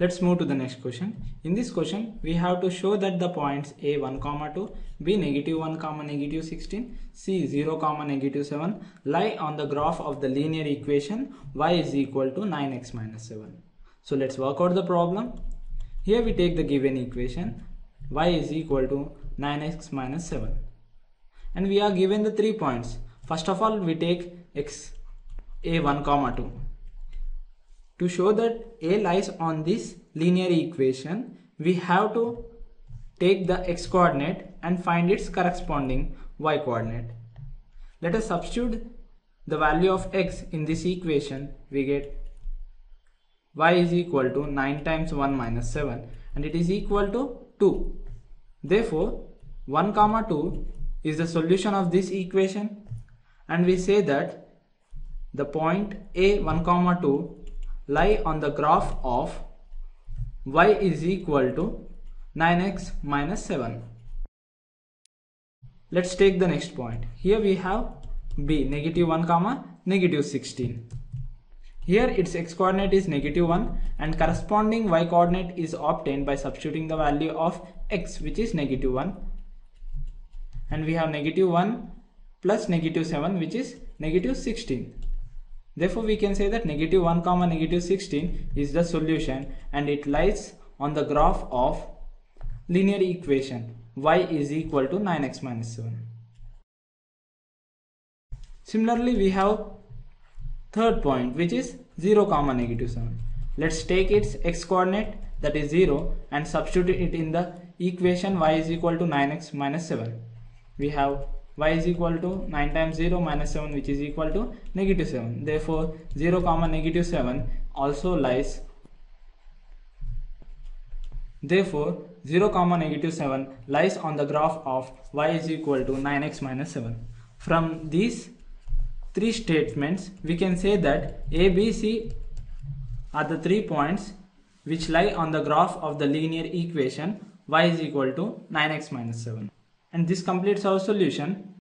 Let's move to the next question. In this question, we have to show that the points a 1 comma 2, b negative 1 comma negative 16, c 0 comma negative 7 lie on the graph of the linear equation y is equal to 9x minus 7. So let's work out the problem. Here we take the given equation y is equal to 9x minus 7 and we are given the three points. First of all, we take x a 1 comma 2 to show that A lies on this linear equation, we have to take the x coordinate and find its corresponding y coordinate. Let us substitute the value of x in this equation. We get y is equal to 9 times 1 minus 7 and it is equal to 2. Therefore, 1 comma 2 is the solution of this equation and we say that the point a 1 comma 2 lie on the graph of y is equal to 9x minus 7. Let's take the next point. Here we have b negative 1 comma negative 16. Here its x coordinate is negative 1 and corresponding y coordinate is obtained by substituting the value of x which is negative 1 and we have negative 1 plus negative 7 which is negative 16. Therefore, we can say that negative 1 comma negative 16 is the solution and it lies on the graph of linear equation y is equal to 9x minus 7. Similarly, we have third point which is 0 comma negative 7. Let's take its x coordinate that is 0 and substitute it in the equation y is equal to 9x minus 7. We have y is equal to 9 times 0 minus 7 which is equal to negative 7 therefore 0 comma negative 7 also lies. Therefore 0 comma negative 7 lies on the graph of y is equal to 9x minus 7 from these three statements we can say that a b c are the three points which lie on the graph of the linear equation y is equal to 9x minus 7 and this completes our solution